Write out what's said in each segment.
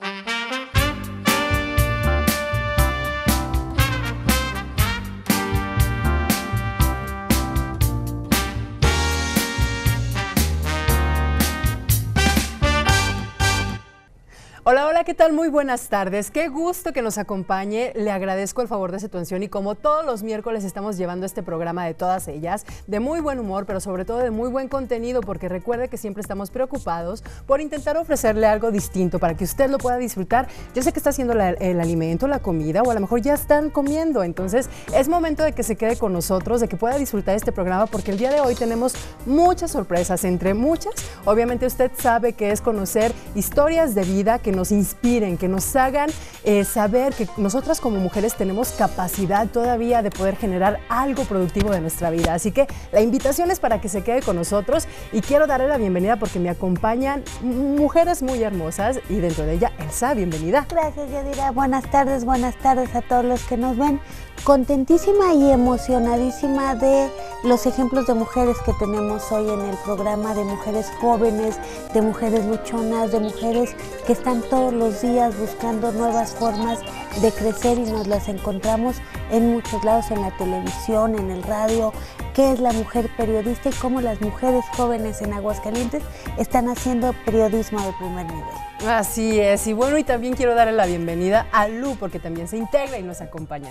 Thank you. Hola, hola, ¿qué tal? Muy buenas tardes. Qué gusto que nos acompañe. Le agradezco el favor de su atención y como todos los miércoles estamos llevando este programa de todas ellas, de muy buen humor, pero sobre todo de muy buen contenido, porque recuerde que siempre estamos preocupados por intentar ofrecerle algo distinto para que usted lo pueda disfrutar. Yo sé que está haciendo el alimento, la comida, o a lo mejor ya están comiendo. Entonces, es momento de que se quede con nosotros, de que pueda disfrutar este programa, porque el día de hoy tenemos muchas sorpresas, entre muchas. Obviamente usted sabe que es conocer historias de vida que nos nos inspiren, que nos hagan eh, saber que nosotras como mujeres tenemos capacidad todavía de poder generar algo productivo de nuestra vida. Así que la invitación es para que se quede con nosotros y quiero darle la bienvenida porque me acompañan mujeres muy hermosas y dentro de ella Elsa, bienvenida. Gracias Yadira, buenas tardes, buenas tardes a todos los que nos ven contentísima y emocionadísima de los ejemplos de mujeres que tenemos hoy en el programa, de mujeres jóvenes, de mujeres luchonas, de mujeres que están todos los días buscando nuevas formas de crecer y nos las encontramos en muchos lados, en la televisión, en el radio, qué es la mujer periodista y cómo las mujeres jóvenes en Aguascalientes están haciendo periodismo de primer nivel. Así es, y bueno, y también quiero darle la bienvenida a Lu, porque también se integra y nos acompaña.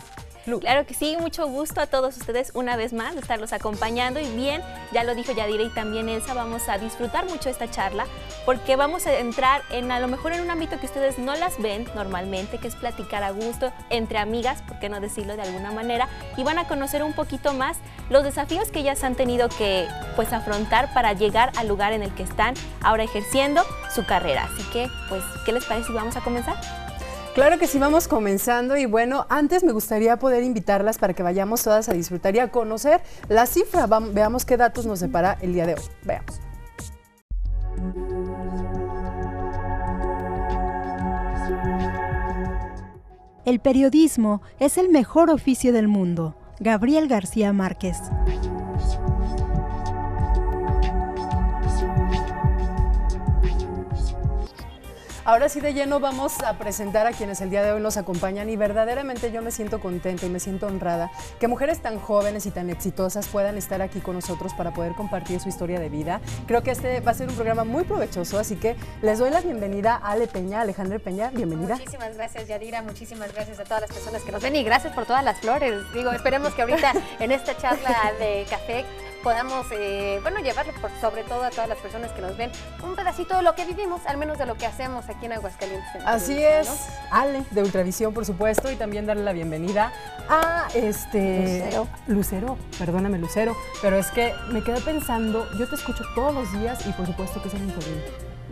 Claro que sí, mucho gusto a todos ustedes una vez más de estarlos acompañando y bien, ya lo dijo Yadira y también Elsa, vamos a disfrutar mucho esta charla porque vamos a entrar en a lo mejor en un ámbito que ustedes no las ven normalmente, que es platicar a gusto entre amigas, por qué no decirlo de alguna manera, y van a conocer un poquito más los desafíos que ellas han tenido que pues afrontar para llegar al lugar en el que están ahora ejerciendo su carrera. Así que, pues, ¿qué les parece si vamos a comenzar? Claro que sí, vamos comenzando y bueno, antes me gustaría poder invitarlas para que vayamos todas a disfrutar y a conocer la cifra. veamos qué datos nos separa el día de hoy. Veamos. El periodismo es el mejor oficio del mundo. Gabriel García Márquez. Ahora sí de lleno vamos a presentar a quienes el día de hoy nos acompañan y verdaderamente yo me siento contenta y me siento honrada que mujeres tan jóvenes y tan exitosas puedan estar aquí con nosotros para poder compartir su historia de vida. Creo que este va a ser un programa muy provechoso, así que les doy la bienvenida a Ale Peña, Alejandra Peña, bienvenida. Muchísimas gracias Yadira, muchísimas gracias a todas las personas que nos ven y gracias por todas las flores. Digo, esperemos que ahorita en esta charla de café podamos, eh, bueno, llevarle por sobre todo a todas las personas que nos ven un pedacito de lo que vivimos, al menos de lo que hacemos aquí en Aguascalientes. Así es, Ale, de Ultravisión, por supuesto, y también darle la bienvenida a este... Lucero. Lucero, perdóname Lucero, pero es que me quedé pensando, yo te escucho todos los días y por supuesto que es un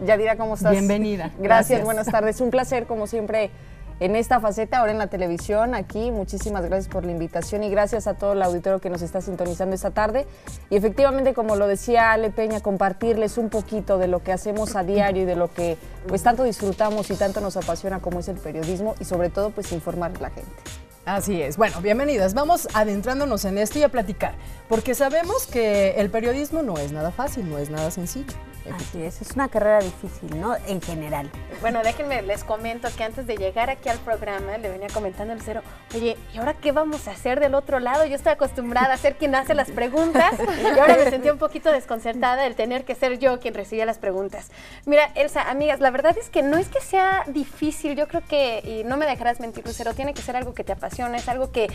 Yadira, ¿cómo estás? Bienvenida. Gracias, buenas tardes. Un placer, como siempre, en esta faceta, ahora en la televisión, aquí. Muchísimas gracias por la invitación y gracias a todo el auditorio que nos está sintonizando esta tarde. Y efectivamente, como lo decía Ale Peña, compartirles un poquito de lo que hacemos a diario y de lo que pues tanto disfrutamos y tanto nos apasiona como es el periodismo y sobre todo pues informar a la gente. Así es. Bueno, bienvenidas. Vamos adentrándonos en esto y a platicar, porque sabemos que el periodismo no es nada fácil, no es nada sencillo. Así es, es una carrera difícil, ¿no? En general. Bueno, déjenme, les comento que antes de llegar aquí al programa, le venía comentando al cero, oye, ¿y ahora qué vamos a hacer del otro lado? Yo estoy acostumbrada a ser quien hace las preguntas y ahora me sentí un poquito desconcertada el tener que ser yo quien recibía las preguntas. Mira, Elsa, amigas, la verdad es que no es que sea difícil, yo creo que, y no me dejarás mentir, Lucero, tiene que ser algo que te apasiona, es algo que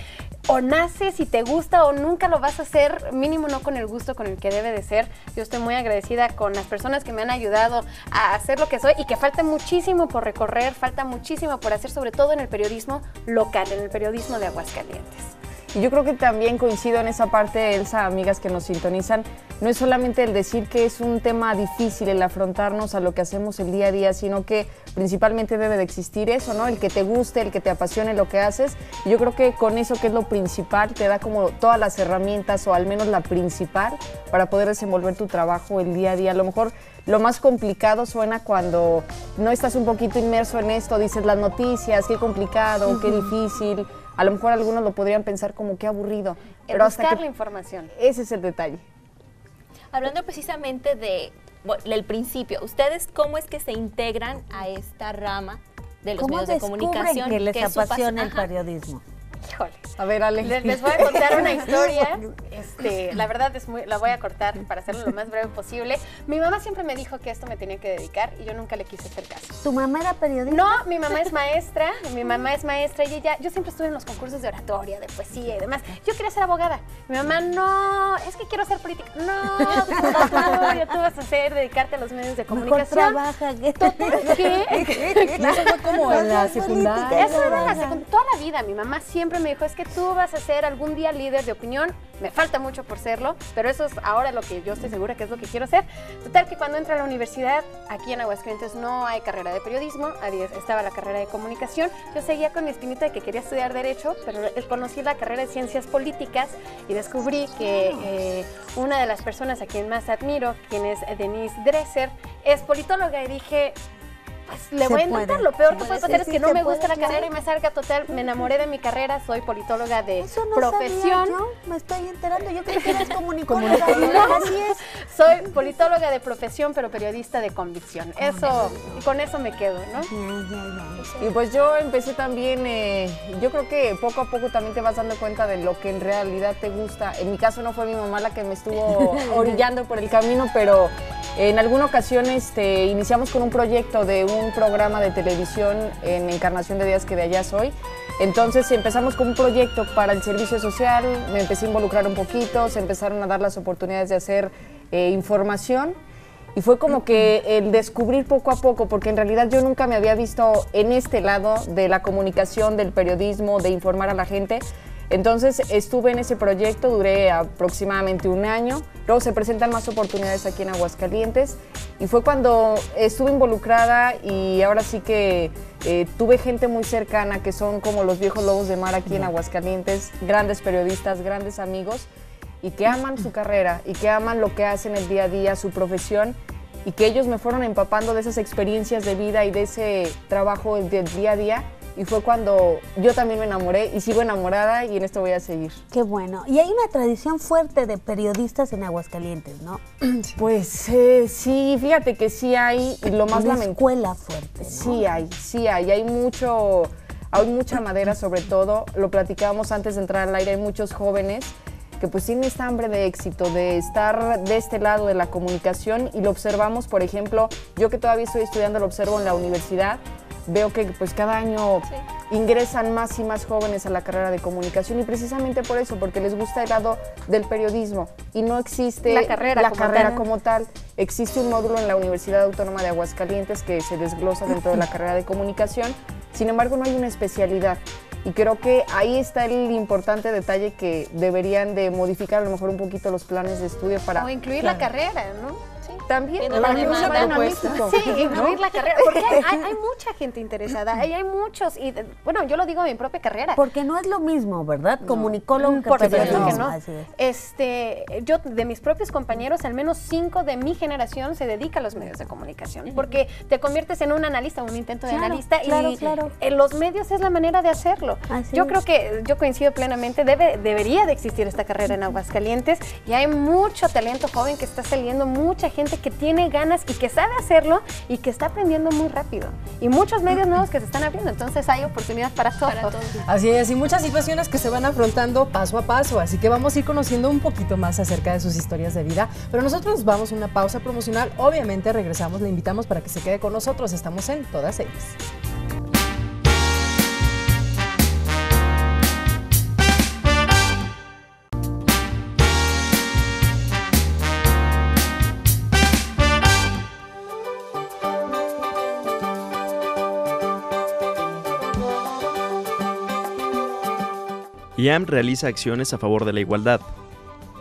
o naces y te gusta o nunca lo vas a hacer, mínimo no con el gusto con el que debe de ser. Yo estoy muy agradecida con las personas que me han ayudado a hacer lo que soy y que falta muchísimo por recorrer, falta muchísimo por hacer, sobre todo en el periodismo local, en el periodismo de Aguascalientes. Y yo creo que también coincido en esa parte, Elsa, amigas que nos sintonizan, no es solamente el decir que es un tema difícil el afrontarnos a lo que hacemos el día a día, sino que principalmente debe de existir eso, ¿no? El que te guste, el que te apasione lo que haces. Y yo creo que con eso que es lo principal, te da como todas las herramientas o al menos la principal para poder desenvolver tu trabajo el día a día. A lo mejor lo más complicado suena cuando no estás un poquito inmerso en esto, dices las noticias, qué complicado, qué difícil a lo mejor algunos lo podrían pensar como que aburrido. pero buscar la información. Ese es el detalle. Hablando precisamente de el principio, ¿ustedes cómo es que se integran a esta rama de los ¿Cómo medios de descubren comunicación. que les apasiona el Ajá. periodismo? Híjole. A ver, Ale. Les, les voy a contar una historia. Este, la verdad es muy, la voy a cortar para hacerlo lo más breve posible. Mi mamá siempre me dijo que esto me tenía que dedicar y yo nunca le quise hacer caso. ¿Tu mamá era periodista? No, mi mamá es maestra, mi mamá es maestra y ella, yo siempre estuve en los concursos de oratoria, de poesía y demás. Yo quería ser abogada. Mi mamá, no, es que quiero ser política. No, tú, tú vas a hacer, dedicarte a los medios de Mejor comunicación. trabaja. que- ¿Qué? Y eso fue como en la secundaria. Eso era la secund- toda la vida. Mi mamá siempre me dijo, es que tú vas a ser algún día líder de opinión. Me falta mucho por serlo, pero eso es ahora lo que yo estoy segura que es lo que quiero ser. Total que cuando entré a la universidad, aquí en Aguascalientes no hay carrera de periodismo, estaba la carrera de comunicación. Yo seguía con mi espinita de que quería estudiar Derecho, pero eh, conocí la carrera de Ciencias Políticas y descubrí que eh, una de las personas a quien más admiro, quien es Denise Dresser, es politóloga y dije, le Se voy a puede. intentar. Lo peor que puede sí, pasar es sí que no me puede, gusta la claro. carrera y me salga total. Me enamoré de mi carrera, soy politóloga de Eso no profesión. sabía yo, me estoy enterando. Yo creo que eres comunicóloga. Así es. Soy politóloga de profesión, pero periodista de convicción. Eso, con eso me quedo, ¿no? Y pues yo empecé también, eh, yo creo que poco a poco también te vas dando cuenta de lo que en realidad te gusta. En mi caso no fue mi mamá la que me estuvo orillando por el camino, pero en alguna ocasión este, iniciamos con un proyecto de un programa de televisión en Encarnación de Días que de allá soy. Entonces empezamos con un proyecto para el servicio social, me empecé a involucrar un poquito, se empezaron a dar las oportunidades de hacer eh, información. Y fue como que el descubrir poco a poco, porque en realidad yo nunca me había visto en este lado de la comunicación, del periodismo, de informar a la gente. Entonces estuve en ese proyecto, duré aproximadamente un año. Luego se presentan más oportunidades aquí en Aguascalientes. Y fue cuando estuve involucrada y ahora sí que eh, tuve gente muy cercana que son como los viejos lobos de mar aquí en Aguascalientes, grandes periodistas, grandes amigos y que aman su carrera y que aman lo que hacen el día a día, su profesión y que ellos me fueron empapando de esas experiencias de vida y de ese trabajo del día a día y fue cuando yo también me enamoré y sigo enamorada y en esto voy a seguir. Qué bueno. Y hay una tradición fuerte de periodistas en Aguascalientes, ¿no? Pues eh, sí, fíjate que sí hay y lo más Una lamentable. escuela fuerte, ¿no? Sí hay, sí hay, hay mucho, hay mucha madera sobre todo, lo platicábamos antes de entrar al aire, hay muchos jóvenes que pues tienen esta hambre de éxito, de estar de este lado de la comunicación y lo observamos, por ejemplo, yo que todavía estoy estudiando, lo observo en la universidad, veo que pues cada año ingresan más y más jóvenes a la carrera de comunicación y precisamente por eso, porque les gusta el lado del periodismo y no existe La carrera la como carrera tal. como tal. Existe un módulo en la Universidad Autónoma de Aguascalientes que se desglosa dentro de la carrera de comunicación, sin embargo no hay una especialidad. Y creo que ahí está el importante detalle que deberían de modificar a lo mejor un poquito los planes de estudio para O incluir la carrera, ¿no? También Viendo para que no tan analítico. Sí, incluir la carrera. Porque hay, hay- hay mucha gente interesada, hay, hay muchos. Y eh, bueno, yo lo digo en mi propia carrera. Porque no es lo mismo, ¿verdad? Comunicólogo que Por supuesto que no. Así es. Este, yo de mis propios compañeros, al menos cinco de mi generación se dedica a los medios de comunicación, porque te conviertes en un analista, un intento de Claro, analista claro, y claro. en los medios es la manera de hacerlo. Así yo es. creo que yo coincido plenamente, debe, debería de existir esta carrera en Aguascalientes y hay mucho talento joven que está saliendo, mucha gente que tiene ganas y que sabe hacerlo y que está aprendiendo muy rápido y muchos medios nuevos que se están abriendo, entonces hay oportunidad para todos. Para todos. Así es, y muchas situaciones que se van afrontando paso a paso, así que vamos a ir conociendo un poquito más acerca de sus historias de vida, pero nosotros nos vamos a una pausa promocional, obviamente regresamos, le invitamos para que se quede con nosotros, estamos en todas ellas. IAM realiza acciones a favor de la igualdad.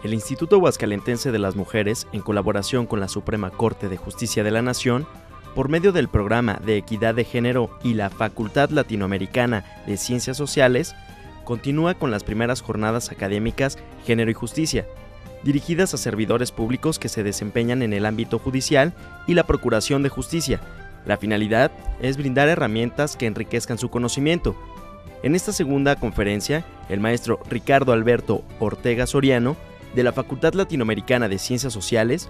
El Instituto Huascalentense de las Mujeres, en colaboración con la Suprema Corte de Justicia de la Nación, por medio del programa de equidad de género y la Facultad Latinoamericana de Ciencias Sociales, continúa con las primeras jornadas académicas Género y Justicia, dirigidas a servidores públicos que se desempeñan en el ámbito judicial y la Procuración de Justicia. La finalidad es brindar herramientas que enriquezcan su conocimiento. En esta segunda conferencia, el maestro Ricardo Alberto Ortega Soriano, de la Facultad Latinoamericana de Ciencias Sociales,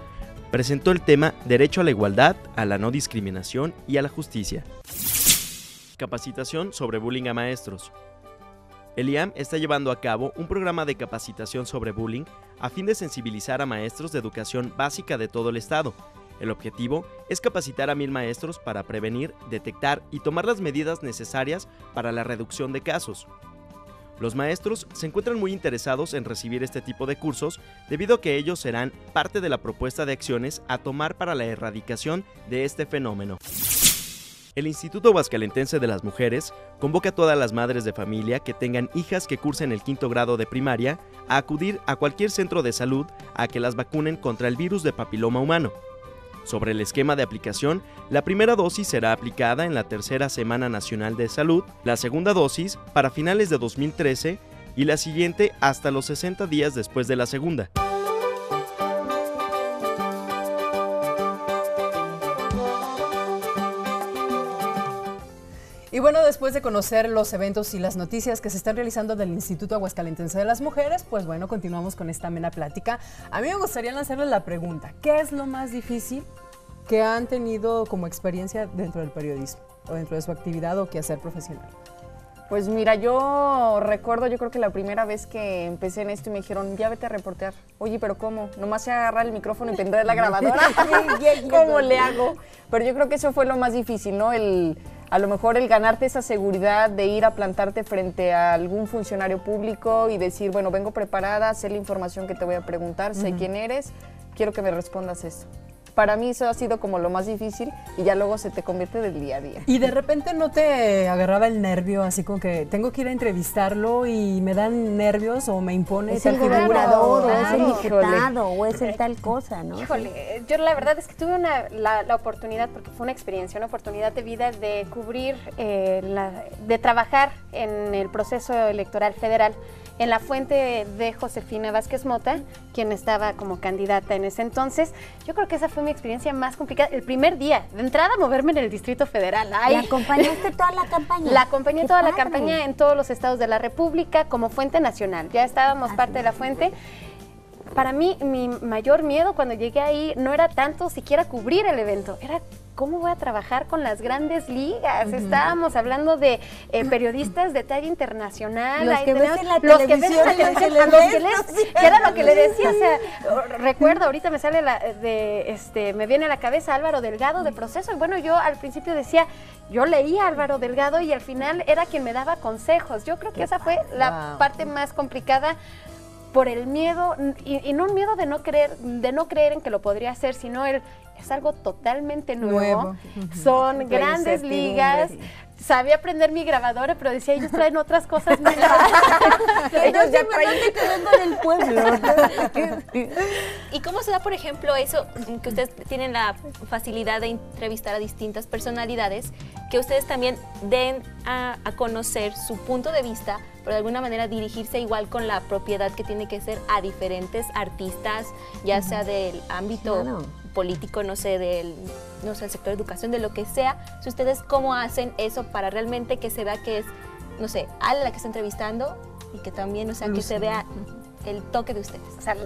presentó el tema Derecho a la Igualdad, a la No Discriminación y a la Justicia. capacitación sobre bullying a maestros. El IAM está llevando a cabo un programa de capacitación sobre bullying a fin de sensibilizar a maestros de educación básica de todo el estado. El objetivo es capacitar a mil maestros para prevenir, detectar y tomar las medidas necesarias para la reducción de casos. Los maestros se encuentran muy interesados en recibir este tipo de cursos debido a que ellos serán parte de la propuesta de acciones a tomar para la erradicación de este fenómeno. El Instituto Huascalentense de las Mujeres convoca a todas las madres de familia que tengan hijas que cursen el quinto grado de primaria a acudir a cualquier centro de salud a que las vacunen contra el virus de papiloma humano. Sobre el esquema de aplicación, la primera dosis será aplicada en la tercera Semana Nacional de Salud, la segunda dosis para finales de 2013 y la siguiente hasta los 60 días después de la segunda. Y bueno, después de conocer los eventos y las noticias que se están realizando del Instituto Aguascalentense de las Mujeres, pues bueno, continuamos con esta amena plática. A mí me gustaría lanzarles la pregunta, ¿qué es lo más difícil que han tenido como experiencia dentro del periodismo o dentro de su actividad o quehacer profesional? Pues mira, yo recuerdo, yo creo que la primera vez que empecé en esto y me dijeron, ya vete a reportear. Oye, pero ¿cómo? Nomás se agarrar el micrófono y prender la grabadora. ¿Cómo le hago? Pero yo creo que eso fue lo más difícil, ¿no? El a lo mejor el ganarte esa seguridad de ir a plantarte frente a algún funcionario público y decir, bueno, vengo preparada, sé la información que te voy a preguntar, sé quién eres, quiero que me respondas esto para mí eso ha sido como lo más difícil y ya luego se te convierte del día a día. Y de repente no te agarraba el nervio, así como que tengo que ir a entrevistarlo y me dan nervios o me impone es el gobernador o es el diputado o es el tal cosa, ¿no? Híjole, yo la verdad es que tuve una, la, oportunidad, porque fue una experiencia, una oportunidad de vida de cubrir, eh, la, de trabajar en el proceso electoral federal en la fuente de Josefina Vázquez Mota, quien estaba como candidata en ese entonces. Yo creo que esa fue mi experiencia más complicada. El primer día, de entrada, moverme en el Distrito Federal. ¿La acompañaste toda la campaña? La acompañé toda la campaña en todos los estados de la República como fuente nacional. Ya estábamos parte de la fuente para mí mi mayor miedo cuando llegué ahí no era tanto siquiera cubrir el evento, era ¿cómo voy a trabajar con las grandes ligas? Estábamos hablando de eh, periodistas de talla internacional. Los que ves en la los que ves en la televisión, que, era lo que le decía, o sea, recuerdo, ahorita me sale la, de, este, me viene a la cabeza Álvaro Delgado de Proceso, y bueno, yo al principio decía, yo leía a Álvaro Delgado y al final era quien me daba consejos. Yo creo que esa fue la parte más complicada por el miedo, y, no un miedo de no creer, de no creer en que lo podría hacer, sino el es algo totalmente nuevo. Son grandes ligas. Sabía aprender mi grabadora, pero decía, ellos traen otras cosas más. ellos ya traen del pueblo. ¿Y cómo se da, por ejemplo, eso que ustedes tienen la facilidad de entrevistar a distintas personalidades, que ustedes también den a, conocer su punto de vista, pero de alguna manera dirigirse igual con la propiedad que tiene que ser a diferentes artistas, ya sea del ámbito político, no sé, del no sé, el sector de educación, de lo que sea, si ustedes cómo hacen eso para realmente que se vea que es, no sé, a la que está entrevistando y que también, o sea, que se vea el toque de ustedes. O sea,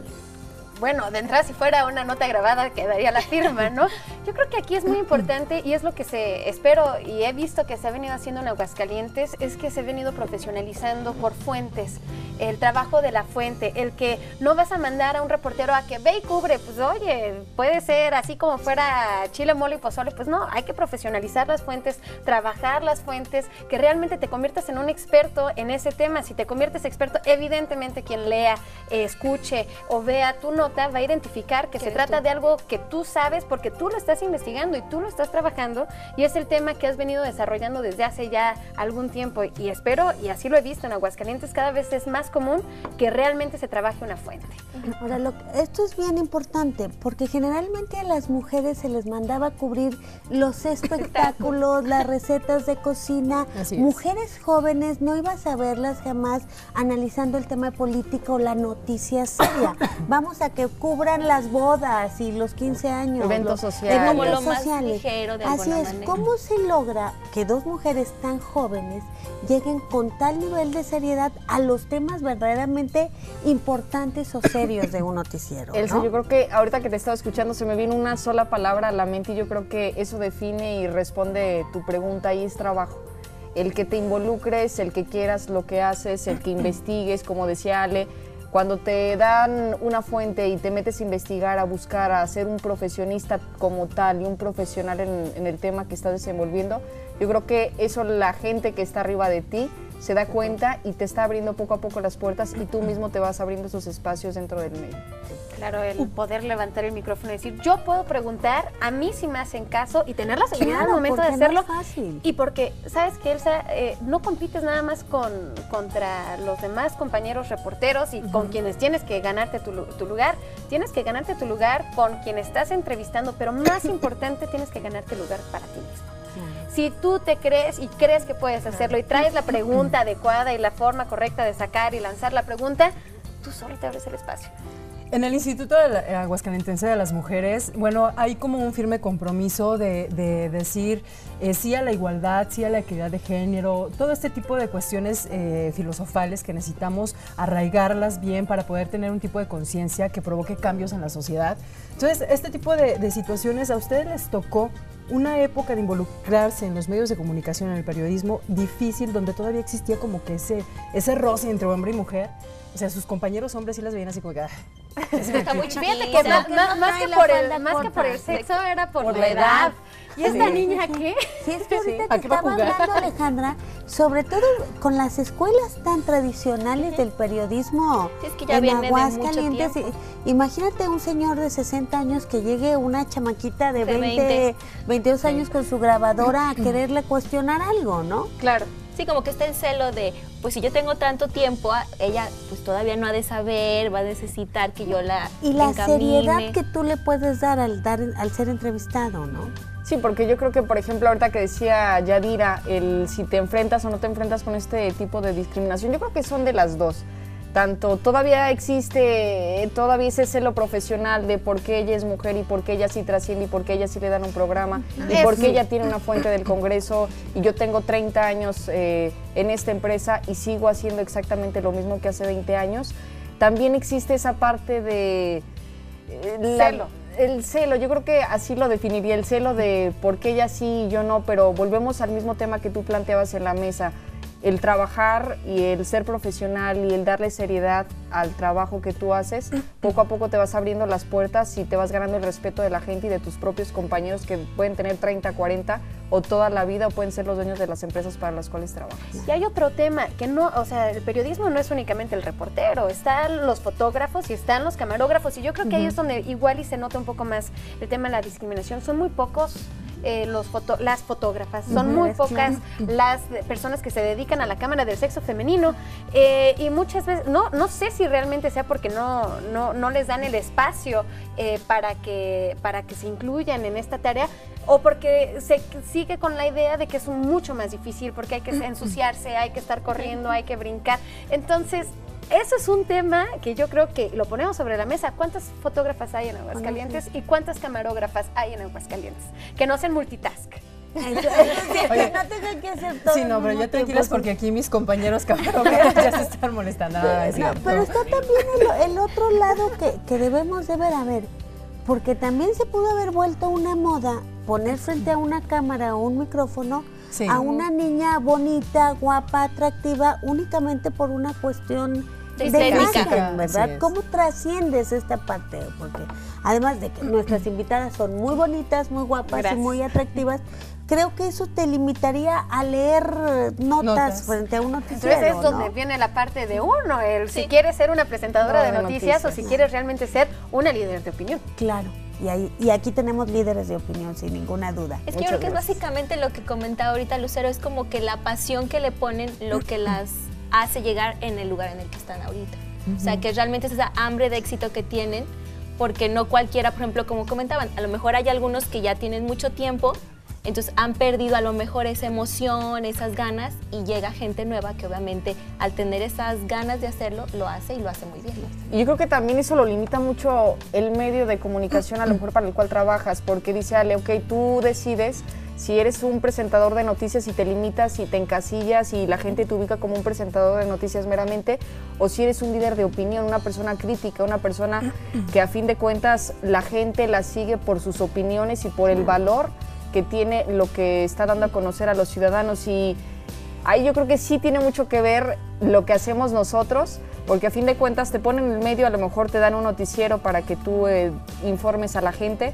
bueno, de entrada si fuera una nota grabada quedaría la firma, ¿no? Yo creo que aquí es muy importante y es lo que se espero y he visto que se ha venido haciendo en Aguascalientes, es que se ha venido profesionalizando por fuentes, el trabajo de la fuente, el que no vas a mandar a un reportero a que ve y cubre, pues oye, puede ser así como fuera chile, mole y pozole, pues no, hay que profesionalizar las fuentes, trabajar las fuentes, que realmente te conviertas en un experto en ese tema. Si te conviertes experto, evidentemente quien lea, escuche o vea tu no va a identificar que se trata de algo que tú sabes porque tú lo estás investigando y tú lo estás trabajando y es el tema que has venido desarrollando desde hace ya algún tiempo y espero, y así lo he visto en Aguascalientes, cada vez es más común que realmente se trabaje una fuente. Ahora, esto es bien importante porque generalmente a las mujeres se les mandaba cubrir los espectáculos, las recetas de cocina. Mujeres jóvenes no ibas a verlas jamás analizando el tema político o la noticia seria. Vamos a que cubran las bodas y los 15 años. Eventos sociales. Como lo más ligero de Así es, ¿cómo se logra que dos mujeres tan jóvenes lleguen con tal nivel de seriedad a los temas verdaderamente importantes o serios de un noticiero? Elsa, yo creo que ahorita que te estaba escuchando se me viene una sola palabra a la mente y yo creo que eso define y responde tu pregunta y es trabajo el que te involucres, el que quieras lo que haces, el que investigues, como decía Ale, cuando te dan una fuente y te metes a investigar, a buscar, a ser un profesionista como tal y un profesional en, el tema que estás desenvolviendo, yo creo que eso la gente que está arriba de ti se da cuenta y te está abriendo poco a poco las puertas y tú mismo te vas abriendo esos espacios dentro del medio. Claro, el poder levantar el micrófono y decir, yo puedo preguntar, a mí si me hacen caso y tener la seguridad Claro, al momento de no hacerlo. es fácil. Y porque, ¿sabes que Elsa? Eh, no compites nada más con, contra los demás compañeros reporteros y con quienes tienes que ganarte tu, tu lugar. Tienes que ganarte tu lugar con quien estás entrevistando, pero más importante, tienes que ganarte lugar para ti mismo. Si tú te crees y crees que puedes hacerlo y traes la pregunta adecuada y la forma correcta de sacar y lanzar la pregunta, tú solo te abres el espacio. En el Instituto de la- eh, Aguascalentense de las Mujeres, bueno, hay como un firme compromiso de, de decir eh, sí a la igualdad, sí a la equidad de género, todo este tipo de cuestiones eh, filosofales que necesitamos arraigarlas bien para poder tener un tipo de conciencia que provoque cambios en la sociedad. Entonces, este tipo de, de situaciones a ustedes les tocó una época de involucrarse en los medios de comunicación, en el periodismo, difícil, donde todavía existía como que ese, ese roce entre hombre y mujer. O sea, sus compañeros hombres sí las veían así como que... "Ah, Está muy Fíjate que más, que no más por el, más que corta. por el sexo era por, Por la la edad. edad. ¿Y esta Sí. niña qué? Sí, es que ahorita ¿A que qué va a estaba hablando Alejandra, sobre todo con las escuelas tan tradicionales del periodismo Sí, es que ya en Aguascalientes, imagínate un señor de 60 años que llegue una chamaquita de, De 20, 20. 22 años con su grabadora a quererle cuestionar algo, ¿no? Claro. Sí, como que está el celo de, pues si yo tengo tanto tiempo, ah, ella pues todavía no ha de saber, va a necesitar que yo la Y la encamine. seriedad que tú le puedes dar al dar al ser entrevistado, ¿no? Sí, porque yo creo que, por ejemplo, ahorita que decía Yadira, el si te enfrentas o no te enfrentas con este tipo de discriminación, yo creo que son de las dos. Tanto todavía existe, todavía ese celo profesional de por qué ella es mujer y por qué ella sí trasciende y por qué ella sí le dan un programa y por qué ella tiene una fuente del Congreso y yo tengo 30 años eh, en esta empresa y sigo haciendo exactamente lo mismo que hace 20 años. También existe esa parte de... eh, la- Celo. El celo, yo creo que así lo definiría, el celo de por qué ella sí y yo no, pero volvemos al mismo tema que tú planteabas en la mesa, el trabajar y el ser profesional y el darle seriedad al trabajo que tú haces, poco a poco te vas abriendo las puertas y te vas ganando el respeto de la gente y de tus propios compañeros que pueden tener 30, 40 o toda la vida o pueden ser los dueños de las empresas para las cuales trabajas. Y hay otro tema que no, o sea, el periodismo no es únicamente el reportero, están los fotógrafos y están los camarógrafos y yo creo que ahí es donde igual y se nota un poco más el tema de la discriminación. Son muy pocos eh, los foto- las fotógrafas, son muy pocas las personas que se dedican a la cámara del sexo femenino eh, y muchas veces, no, no sé si realmente sea porque no, no, no les dan el espacio eh, para, que, para que se incluyan en esta tarea o porque se sigue con la idea de que es mucho más difícil porque hay que ensuciarse, hay que estar corriendo, hay que brincar. Entonces, eso es un tema que yo creo que lo ponemos sobre la mesa. ¿Cuántas fotógrafas hay en Aguascalientes y cuántas camarógrafas hay en Aguascalientes? Que no sean multitask. Oye, no tengan que hacer todo Sí, no, pero ya tranquilas porque aquí mis compañeros camarógrafos ya se están molestando. Es No, pero está también el, el otro lado que, que debemos de ver, a ver, porque también se pudo haber vuelto una moda poner frente a una cámara o un micrófono Sí. a una niña bonita, guapa, atractiva, únicamente por una cuestión De imagen, ¿verdad? ¿Cómo trasciendes esta parte? Porque además de que nuestras invitadas son muy bonitas, muy guapas Gracias. y muy atractivas, creo que eso te limitaría a leer notas, Notas. frente a un noticiero, Entonces es ¿no? donde viene la parte de uno, el si quieres ser una presentadora No, de de noticias, o si quieres realmente ser una líder de opinión. Claro, y, ahí, y aquí tenemos líderes de opinión, sin ninguna duda. Es que yo creo que es básicamente lo que comentaba ahorita Lucero, es como que la pasión que le ponen lo que las hace llegar en el lugar en el que están ahorita. O sea, que realmente es esa hambre de éxito que tienen, porque no cualquiera, por ejemplo, como comentaban, a lo mejor hay algunos que ya tienen mucho tiempo, entonces han perdido a lo mejor esa emoción, esas ganas, y llega gente nueva que obviamente al tener esas ganas de hacerlo, lo hace y lo hace muy bien. Y yo creo que también eso lo limita mucho el medio de comunicación a lo mejor para el cual trabajas, porque dice Ale, ok, tú decides si eres un presentador de noticias y te limitas y te encasillas y la gente te ubica como un presentador de noticias meramente, o si eres un líder de opinión, una persona crítica, una persona que a fin de cuentas la gente la sigue por sus opiniones y por el valor que tiene lo que está dando a conocer a los ciudadanos. Y ahí yo creo que sí tiene mucho que ver lo que hacemos nosotros, porque a fin de cuentas te ponen en el medio, a lo mejor te dan un noticiero para que tú eh, informes a la gente,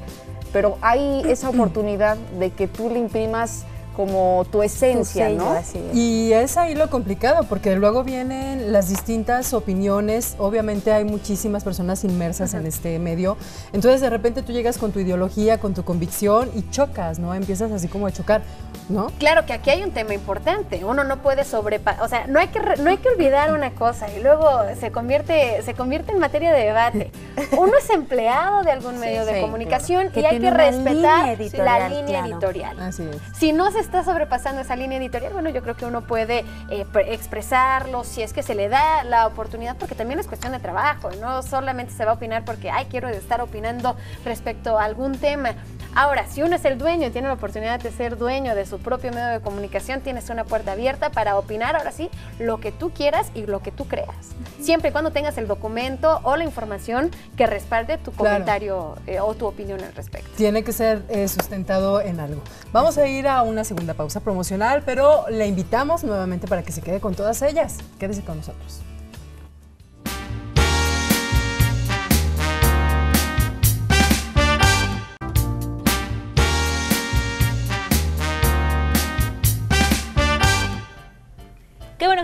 pero hay esa oportunidad de que tú le imprimas como tu esencia, sello, ¿no? así es. Y es ahí lo complicado, porque luego vienen las distintas opiniones. Obviamente hay muchísimas personas inmersas en este medio. Entonces de repente tú llegas con tu ideología, con tu convicción y chocas, ¿no? Empiezas así como a chocar, ¿no? Claro que aquí hay un tema importante. Uno no puede sobrepasar, o sea, no hay que re- no hay que olvidar una cosa y luego se convierte se convierte en materia de debate. Uno es empleado de algún medio de sí, comunicación claro. y hay que respetar línea la línea claro. editorial. Así es. Si no se está sobrepasando esa línea editorial, bueno, yo creo que uno puede eh, pre- expresarlo si es que se le da la oportunidad, porque también es cuestión de trabajo, no solamente se va a opinar porque, ay, quiero estar opinando respecto a algún tema. Ahora, si uno es el dueño y tiene la oportunidad de ser dueño de su propio medio de comunicación, tienes una puerta abierta para opinar, ahora sí, lo que tú quieras y lo que tú creas. Siempre y cuando tengas el documento o la información que respalde tu Claro. comentario eh, o tu opinión al respecto. Tiene que ser eh, sustentado en algo. Vamos a ir a una segunda pausa promocional, pero le invitamos nuevamente para que se quede con todas ellas. Quédese con nosotros.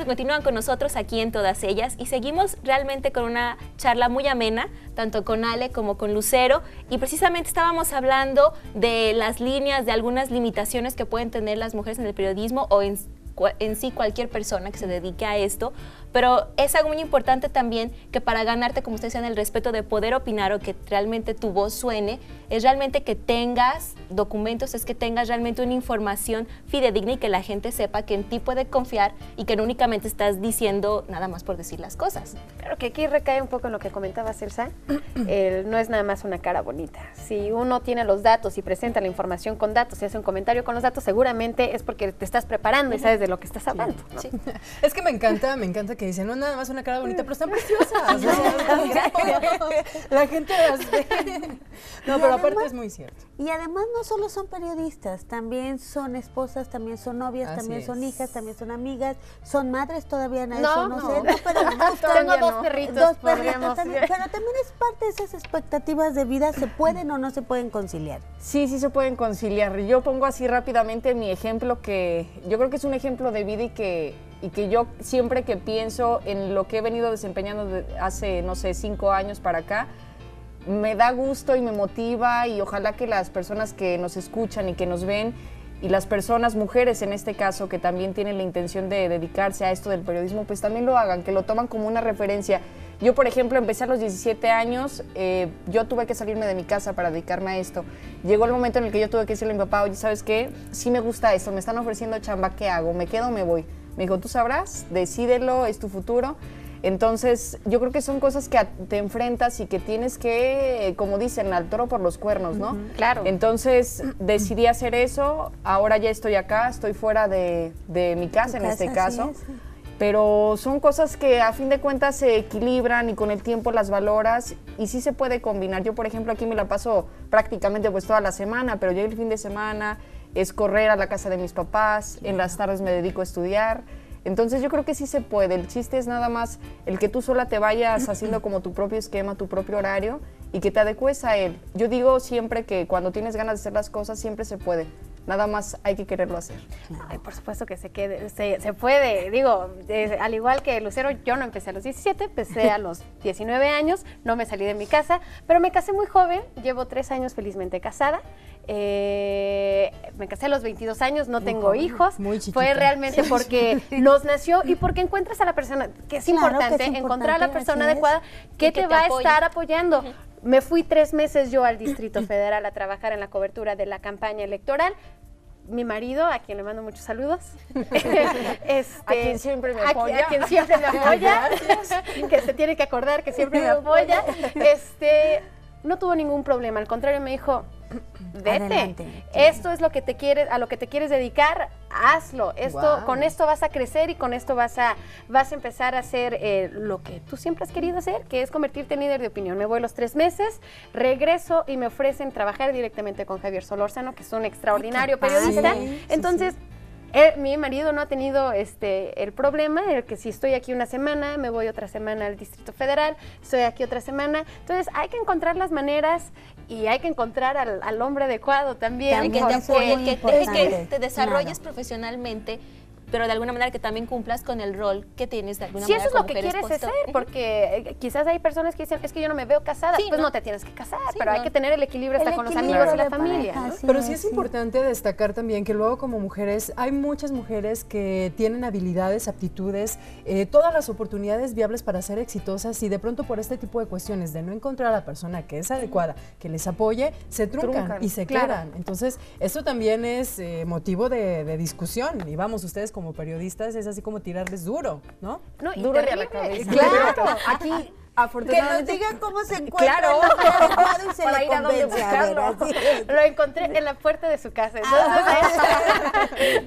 Continúan con nosotros aquí en todas ellas y seguimos realmente con una charla muy amena, tanto con Ale como con Lucero, y precisamente estábamos hablando de las líneas, de algunas limitaciones que pueden tener las mujeres en el periodismo o en, en sí cualquier persona que se dedique a esto, pero es algo muy importante también que para ganarte, como ustedes decían, el respeto de poder opinar o que realmente tu voz suene, es realmente que tengas documentos, es que tengas realmente una información fidedigna y que la gente sepa que en ti puede confiar y que no únicamente estás diciendo nada más por decir las cosas. Claro que aquí recae un poco en lo que comentaba Celsa. El- no es nada más una cara bonita. Si uno tiene los datos y presenta la información con datos y hace un comentario con los datos, seguramente es porque te estás preparando y sabes de lo que estás hablando. ¿no? Es que me encanta, me encanta que dicen, no nada más una cara bonita, pero están preciosas. la gente las ve. No, Y pero aparte es muy cierto. Y además no solo son periodistas, también son esposas, también son novias, Así también son hijas, también son amigas, son madres todavía, no, eso no, no. sé, no, pero Tengo dos perritos, dos perritos también, pero también es parte de esas expectativas de vida, ¿se pueden o no se pueden conciliar? Sí, sí se pueden conciliar. Yo pongo así rápidamente mi ejemplo que yo creo que es un ejemplo de vida y que, y que yo siempre que pienso en lo que he venido desempeñando de hace, no sé, cinco años para acá, me da gusto y me motiva y ojalá que las personas que nos escuchan y que nos ven y las personas, mujeres en este caso, que también tienen la intención de dedicarse a esto del periodismo, pues también lo hagan, que lo toman como una referencia. Yo, por ejemplo, empecé a los 17 años, eh, yo tuve que salirme de mi casa para dedicarme a esto. Llegó el momento en el que yo tuve que decirle a mi papá, oye, ¿sabes qué? Sí me gusta esto, me están ofreciendo chamba, ¿qué hago? ¿Me quedo o me voy? Me dijo, tú sabrás, decídelo, es tu futuro. Entonces, yo creo que son cosas que te enfrentas y que tienes que, como dicen, al toro por los cuernos, ¿no? Claro. Entonces, decidí hacer eso, ahora ya estoy acá, estoy fuera de, de mi casa en este caso. es. Pero son cosas que a fin de cuentas se equilibran y con el tiempo las valoras y sí se puede combinar. Yo, por ejemplo, aquí me la paso prácticamente pues toda la semana, pero llega el fin de semana, es correr a la casa de mis papás, en las tardes me dedico a estudiar. Entonces yo creo que sí se puede. El chiste es nada más el que tú sola te vayas haciendo como tu propio esquema, tu propio horario y que te adecues a él. Yo digo siempre que cuando tienes ganas de hacer las cosas siempre se puede. Nada más hay que quererlo hacer. Ay, por supuesto que se quede, se, se puede. Digo, eh, al igual que Lucero, yo no empecé a los 17, empecé a los 19 años, no me salí de mi casa, pero me casé muy joven, llevo tres años felizmente casada. Eh, me casé a los 22 años, no tengo hijos. muy chiquita. Fue realmente porque nos nació y porque encuentras a la persona, que es Claro que importante, encontrar a la persona adecuada que, te, te va apoye. a estar apoyando. Me fui tres meses yo al Distrito Federal a trabajar en la cobertura de la campaña electoral. Mi marido, a quien le mando muchos saludos. este, A quien siempre me a apoya. A, quien siempre me apoya. que se tiene que acordar que siempre me apoya. Este, no tuvo ningún problema. Al contrario, me dijo, vete. Adelante. Esto es lo que te quieres, a lo que te quieres dedicar, hazlo. Esto, con esto vas a crecer y con esto vas a, vas a empezar a hacer eh, lo que tú siempre has querido hacer, que es convertirte en líder de opinión. Me voy los tres meses, regreso y me ofrecen trabajar directamente con Javier Solórzano, que es un extraordinario periodista. Sí, sí, Entonces, mi marido no ha tenido este el problema, el que si estoy aquí una semana, me voy otra semana al Distrito Federal, estoy aquí otra semana. Entonces hay que encontrar las maneras y hay que encontrar al, hombre adecuado también. que, que, te desarrolles profesionalmente pero de alguna manera que también cumplas con el rol que tienes de alguna si manera. Si eso es lo que quieres hacer, porque eh, quizás hay personas que dicen, es que yo no me veo casada, pues ¿no? te tienes que casar, pero hay que tener el equilibrio hasta con los amigos y la familia. pero sí es importante destacar también que luego como mujeres, hay muchas mujeres que tienen habilidades, aptitudes, eh, todas las oportunidades viables para ser exitosas y de pronto por este tipo de cuestiones de no encontrar a la persona que es adecuada, que les apoye, se truncan, y se quedan. Entonces, esto también es eh, motivo de, de discusión y vamos, ustedes como periodistas es así como tirarles duro, ¿no? No, y duro a la cabeza. Claro, aquí afortunadamente. Que nos digan cómo se encuentra claro. y se Para ir a donde buscarlo. Lo encontré en la puerta de su casa. Entonces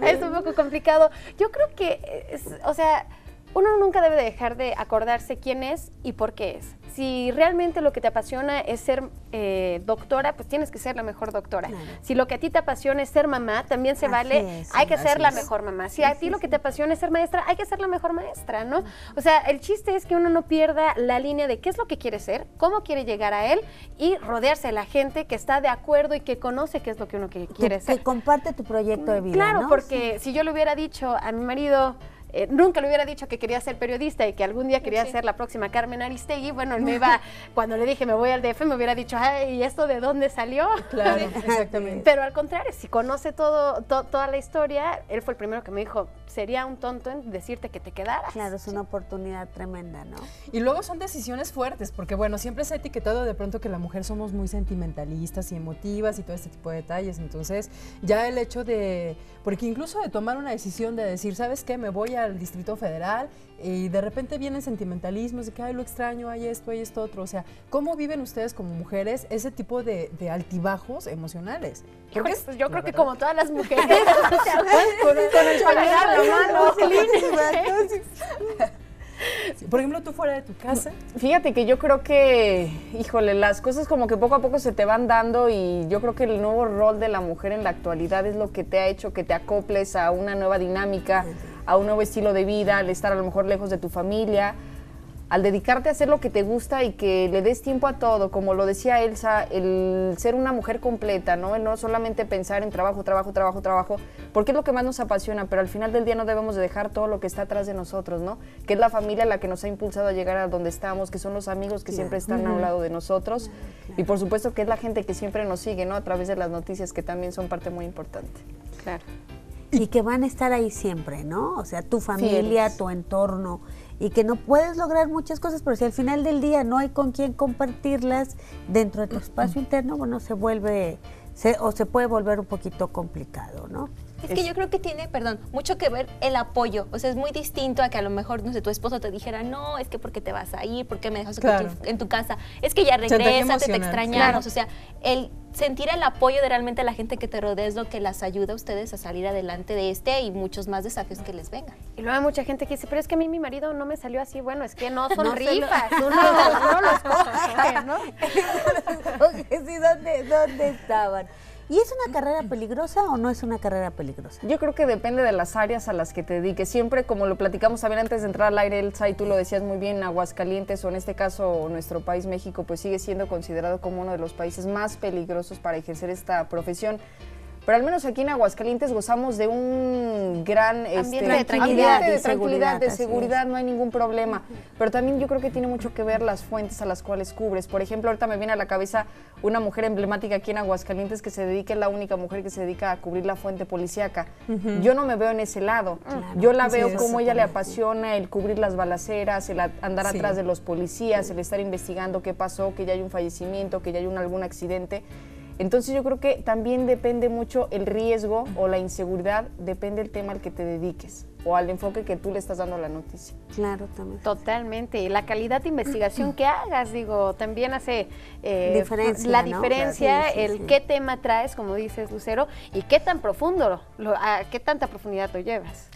es, es, un poco complicado. Yo creo que, es, o sea, uno nunca debe dejar de acordarse quién es y por qué es. Si realmente lo que te apasiona es ser eh, doctora, pues tienes que ser la mejor doctora. Si lo que a ti te apasiona es ser mamá, también se vale, hay que ser la mejor mamá. Si a ti lo que te apasiona es ser maestra, hay que ser la mejor maestra, ¿no? O sea, el chiste es que uno no pierda la línea de qué es lo que quiere ser, cómo quiere llegar a él y rodearse de la gente que está de acuerdo y que conoce qué es lo que uno quiere ser. Que comparte tu proyecto de vida. Claro, porque si yo le hubiera dicho a mi marido, eh, nunca le hubiera dicho que quería ser periodista y que algún día quería ser la próxima Carmen Aristegui, bueno, él me iba, cuando le dije me voy al DF, me hubiera dicho, ay, ¿y esto de dónde salió? Claro, exactamente. Pero al contrario, si conoce todo, toda la historia, él fue el primero que me dijo, sería un tonto en decirte que te quedaras. Claro, es una oportunidad tremenda, ¿no? Y luego son decisiones fuertes, porque bueno, siempre se ha etiquetado de pronto que la mujer somos muy sentimentalistas y emotivas y todo este tipo de detalles, entonces ya el hecho de, porque incluso de tomar una decisión de decir, ¿sabes qué? Me voy a al Distrito Federal y de repente vienen sentimentalismos de que, ay, lo extraño, hay esto, hay esto, otro. O sea, ¿cómo viven ustedes como mujeres ese tipo de, altibajos emocionales? Pues, yo creo que como todas las mujeres, con, el la mano, por ejemplo, tú fuera de tu casa. Fíjate que yo creo que, híjole, las cosas como que poco a poco se te van dando y yo creo que el nuevo rol de la mujer en la actualidad es lo que te ha hecho que te acoples a una nueva dinámica a un nuevo estilo de vida, al estar a lo mejor lejos de tu familia, al dedicarte a hacer lo que te gusta y que le des tiempo a todo, como lo decía Elsa, el ser una mujer completa, ¿no? El no solamente pensar en trabajo, trabajo, trabajo, trabajo, porque es lo que más nos apasiona, pero al final del día no debemos de dejar todo lo que está atrás de nosotros, ¿no? Que es la familia la que nos ha impulsado a llegar a donde estamos, que son los amigos que siempre están a un lado de nosotros y por supuesto que es la gente que siempre nos sigue, ¿no? A través de las noticias que también son parte muy importante. Claro y que van a estar ahí siempre, ¿no? O sea, tu familia, tu entorno, y que no puedes lograr muchas cosas, pero si al final del día no hay con quién compartirlas dentro de tu espacio interno, bueno, se vuelve, o se puede volver un poquito complicado, ¿no? Es que yo creo que tiene, perdón, mucho que ver el apoyo. O sea, es muy distinto a que a lo mejor, no sé, tu esposo te dijera, no, es que porque te vas a ir, porque me dejas en tu casa. Es que ya regresa, te, extrañamos. O sea, el sentir el apoyo de realmente la gente que te rodea es lo que las ayuda a ustedes a salir adelante de este y muchos más desafíos que les vengan. Y luego hay mucha gente que dice, pero es que a mí mi marido no me salió así. Bueno, es que no son rifas, no, no, los coges, ¿no? sí, ¿dónde, ¿dónde estaban? ¿Y es una carrera peligrosa o no es una carrera peligrosa? Yo creo que depende de las áreas a las que te dediques. Siempre, como lo platicamos también antes de entrar al aire, Elsa, y tú lo decías muy bien, Aguascalientes o en este caso nuestro país México, pues sigue siendo considerado como uno de los países más peligrosos para ejercer esta profesión pero al menos aquí en Aguascalientes gozamos de un gran ambiente este, de tranquilidad, de, tranquilidad, de seguridad, no hay ningún problema. Pero también yo creo que tiene mucho que ver las fuentes a las cuales cubres. Por ejemplo, ahorita me viene a la cabeza una mujer emblemática aquí en Aguascalientes que se dedica, es la única mujer que se dedica a cubrir la fuente policíaca. Yo no me veo en ese lado. yo la veo como ella le apasiona el cubrir las balaceras, el andar atrás de los policías, el estar investigando qué pasó, que ya hay un fallecimiento, que ya hay un, algún accidente. Entonces yo creo que también depende mucho el riesgo o la inseguridad, depende el tema al que te dediques o al enfoque que tú le estás dando a la noticia. Claro, también. Totalmente. Y la calidad de investigación que hagas, digo, también hace eh, la diferencia, el qué tema traes, como dices Lucero, y qué tan profundo, lo, a qué tanta profundidad lo llevas.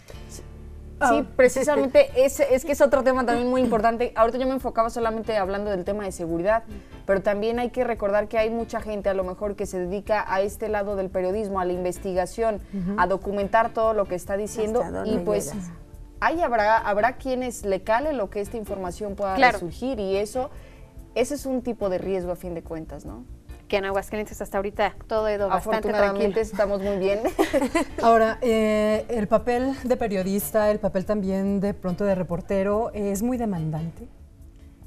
Sí, precisamente es, es que es otro tema también muy importante. Ahorita yo me enfocaba solamente hablando del tema de seguridad, pero también hay que recordar que hay mucha gente a lo mejor que se dedica a este lado del periodismo, a la investigación, a documentar todo lo que está diciendo ¿Hasta dónde y pues llegas? ahí habrá habrá quienes le cale lo que esta información pueda Claro. surgir y eso ese es un tipo de riesgo a fin de cuentas, ¿no? Que en Aguascalientes hasta ahorita todo ha ido bastante tranquilo. estamos muy bien. Ahora, eh, el papel de periodista, el papel también de pronto de reportero, es muy demandante.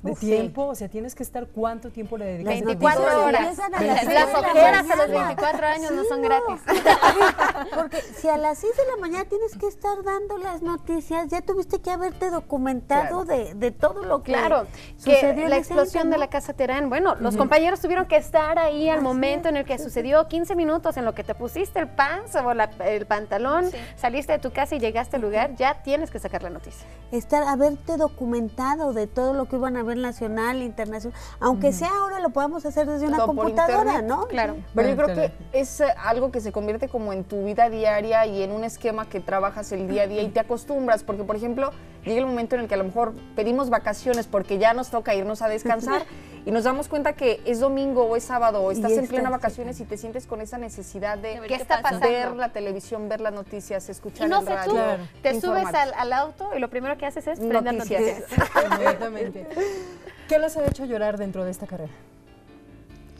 De Uf, sí. tiempo, o sea, tienes que estar cuánto tiempo le dedicas. 24 noticias horas. a las Las la ojeras a los mañana. 24 años no son gratis. Porque si a las 6 de la mañana tienes que estar dando las noticias, ya tuviste que haberte documentado de, de todo lo que Claro, sucedió que la explosión año, de la Casa Terán, bueno, los compañeros tuvieron que estar ahí al Así momento es. en el que sucedió, 15 minutos en lo que te pusiste el pants o la- el pantalón, Sí. saliste de tu casa y llegaste al lugar, ya tienes que sacar la noticia. estar haberte documentado de todo lo que iban a ver nacional, internacional, aunque sea ahora lo podamos hacer desde una Todo computadora, internet, ¿no? Claro. Pero yo creo que es eh, algo que se convierte como en tu vida diaria y en un esquema que trabajas el día a día y te acostumbras, porque por ejemplo llega el momento en el que a lo mejor pedimos vacaciones porque ya nos toca irnos a descansar y nos damos cuenta que es domingo o es sábado o estás en plena vacaciones y te sientes con esa necesidad de ver ¿Qué qué está pasa. pasando? ver la televisión, ver las noticias, escuchar Y no el sé radio. tú, Claro. te subes al, al auto y lo primero que haces es prender Noticias. noticias. Inmediatamente. ¿Qué les ha hecho llorar dentro de esta carrera?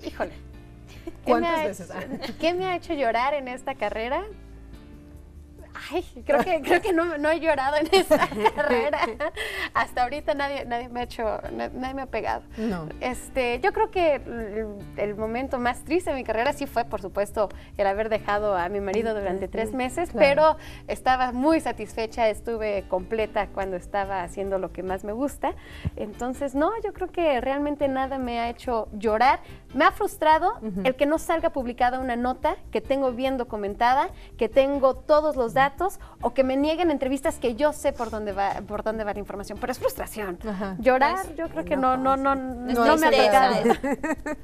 Híjole. ¿Qué me ¿Cuántas ha veces? hecho- ¿Qué me ha hecho llorar en esta carrera? Ay, creo que, creo que no, no he llorado en esta carrera. Hasta ahorita nadie, nadie me ha hecho, na- nadie me ha pegado. No. Este, yo creo que el, el momento más triste de mi carrera sí fue, por supuesto, el haber dejado a mi marido durante tres meses, Claro. pero estaba muy satisfecha, estuve completa cuando estaba haciendo lo que más me gusta. Entonces, no, yo creo que realmente nada me ha hecho llorar. Me ha frustrado el que no salga publicada una nota que tengo bien documentada, que tengo todos los datos o que me nieguen entrevistas que yo sé por dónde va, por dónde va la información. Pero es frustración. Ajá. Llorar, Pues, yo creo que no, no, no, no, No, me ha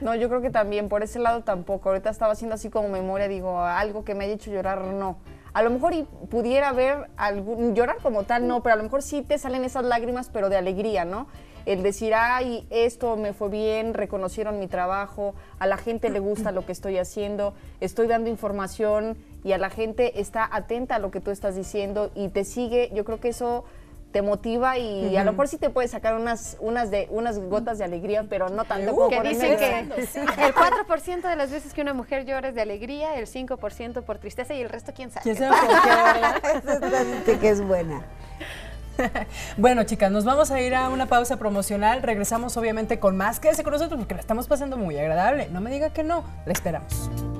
No, yo creo que también, por ese lado tampoco. Ahorita estaba haciendo así como memoria, digo, algo que me haya hecho llorar, no. A lo mejor y pudiera haber algún, llorar como tal, no, pero a lo mejor sí te salen esas lágrimas, pero de alegría, ¿no? El decir, ay, esto me fue bien, reconocieron mi trabajo, a la gente le gusta lo que estoy haciendo, estoy dando información y a la gente está atenta a lo que tú estás diciendo y te sigue. Yo creo que eso te motiva y a lo mejor sí te puede sacar unas, unas, de, unas gotas de alegría, pero no tanto como que dicen que el 4% de las veces que una mujer llora es de alegría, el 5% por tristeza y el resto quién sabe. ¿Quién sabe por qué, que es buena. Bueno, chicas, nos vamos a ir a una pausa promocional. Regresamos obviamente con más. Quédese con nosotros porque la estamos pasando muy agradable. No me diga que no, la esperamos.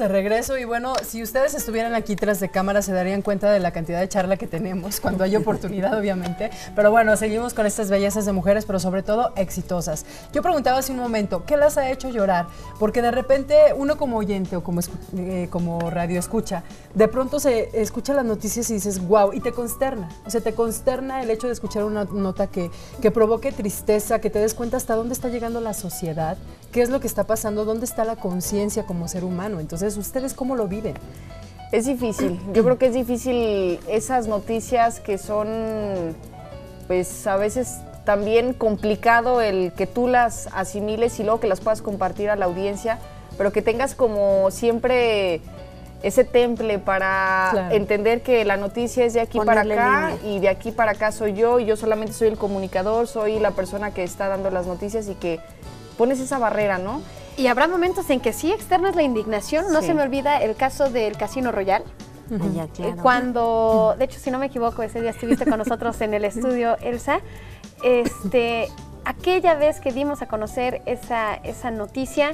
De regreso y bueno, si ustedes estuvieran aquí tras de cámara se darían cuenta de la cantidad de charla que tenemos cuando hay oportunidad, obviamente. Pero bueno, seguimos con estas bellezas de mujeres, pero sobre todo exitosas. Yo preguntaba hace un momento, ¿qué las ha hecho llorar? Porque de repente uno como oyente o como, eh, como radio escucha, de pronto se escucha las noticias y dices, wow, y te consterna. O sea, te consterna el hecho de escuchar una nota que, que provoque tristeza, que te des cuenta hasta dónde está llegando la sociedad, qué es lo que está pasando, dónde está la conciencia como ser humano. Entonces, ¿ustedes cómo lo viven? Es difícil, yo creo que es difícil esas noticias que son, pues a veces también complicado el que tú las asimiles y luego que las puedas compartir a la audiencia, pero que tengas como siempre ese temple para Claro. entender que la noticia es de aquí Ponerle para acá línea. y de aquí para acá soy yo y yo solamente soy el comunicador, soy la persona que está dando las noticias y que pones esa barrera, ¿no? Y habrá momentos en que sí externas la indignación. No Sí. se me olvida el caso del Casino Royal. Ya, claro. Cuando, de hecho, si no me equivoco, ese día estuviste con nosotros en el estudio, Elsa. Este, aquella vez que dimos a conocer esa, esa noticia,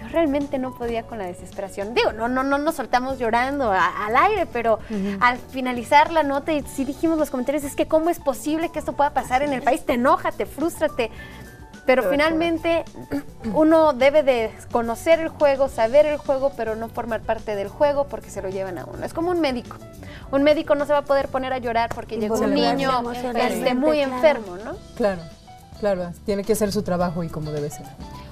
yo realmente no podía con la desesperación. Digo, no, no, no nos soltamos llorando a- al aire, pero al finalizar la nota y sí dijimos los comentarios, es que cómo es posible que esto pueda pasar en el país, te enoja, te frustra, te, Pero finalmente uno debe de conocer el juego, saber el juego, pero no formar parte del juego porque se lo llevan a uno. Es como un médico. Un médico no se va a poder poner a llorar porque llegó un niño este, muy claro. enfermo, ¿no? Claro, claro, tiene que hacer su trabajo y como debe ser.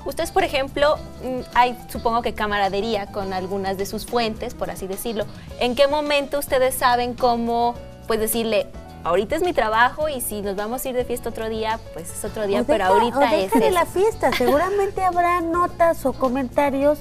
Ustedes, por ejemplo, mm, hay supongo que camaradería con algunas de sus fuentes, por así decirlo. ¿En qué momento ustedes saben cómo, pues decirle, ahorita es mi trabajo y si nos vamos a ir de fiesta otro día, pues es otro día, O pero deja- ahorita o es deja de eso? la fiesta. Seguramente habrá notas o comentarios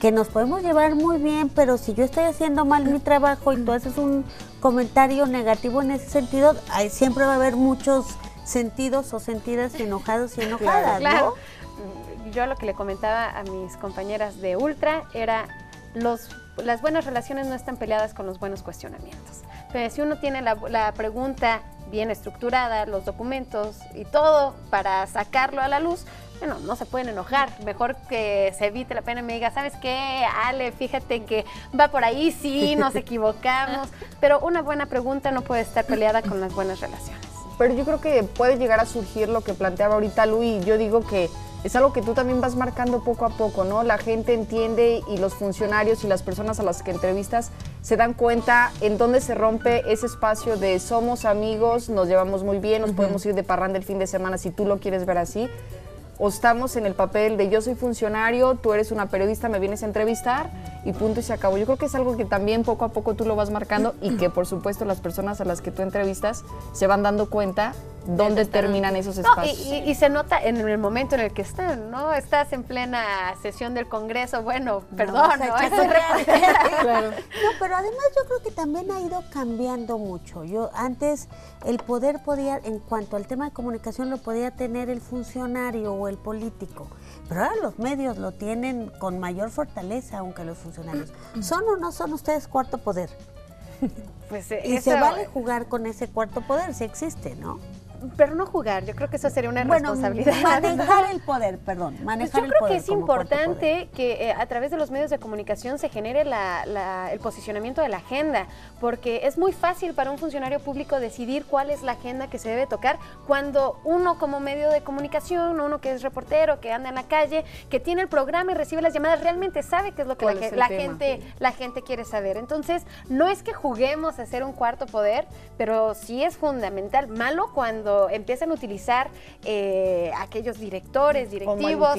que nos podemos llevar muy bien, pero si yo estoy haciendo mal mi trabajo y tú haces un comentario negativo en ese sentido, ahí siempre va a haber muchos sentidos o sentidas enojados y enojadas, Claro. ¿no? Mm, Yo lo que le comentaba a mis compañeras de Ultra era los, las buenas relaciones no están peleadas con los buenos cuestionamientos. Pero si uno tiene la, la pregunta bien estructurada, los documentos y todo para sacarlo a la luz, bueno, no se pueden enojar. Mejor que se evite la pena y me diga, ¿sabes qué, Ale? Fíjate que va por ahí, sí, nos equivocamos. Pero una buena pregunta no puede estar peleada con las buenas relaciones. Pero yo creo que puede llegar a surgir lo que planteaba ahorita Luis. Yo digo que es algo que tú también vas marcando poco a poco, ¿no? La gente entiende y los funcionarios y las personas a las que entrevistas se dan cuenta en dónde se rompe ese espacio de somos amigos, nos llevamos muy bien, nos podemos ir de parranda el fin de semana si tú lo quieres ver así. O estamos en el papel de yo soy funcionario, tú eres una periodista, me vienes a entrevistar y punto y se acabó. Yo creo que es algo que también poco a poco tú lo vas marcando y que por supuesto las personas a las que tú entrevistas se van dando cuenta dónde terminan esos No, espacios. y, y- y se nota en el momento en el que están, ¿no? Estás en plena sesión del Congreso, bueno, perdón, o sea, ¿no? un reportero. No, pero además yo creo que también ha ido cambiando mucho. Yo antes el poder podía, en cuanto al tema de comunicación, lo podía tener el funcionario o el político. Pero ahora los medios lo tienen con mayor fortaleza, aunque los funcionarios. ¿Son o no son ustedes cuarto poder? Pues, eh, Y eso- se vale jugar con ese cuarto poder, si existe, ¿no? Pero no jugar, yo creo que eso sería una Bueno, responsabilidad. manejar el poder, perdón, Pues manejar yo el creo poder que es importante que eh, a través de los medios de comunicación se genere la- la- el posicionamiento de la agenda, porque es muy fácil para un funcionario público decidir cuál es la agenda que se debe tocar cuando uno como medio de comunicación, uno que es reportero, que anda en la calle, que tiene el programa y recibe las llamadas, realmente sabe qué es lo que la, gente, la gente quiere saber. Entonces, no es que juguemos a ser un cuarto poder, pero sí es fundamental. Malo cuando empiezan a utilizar eh, aquellos directores, ¿Cómo directivos,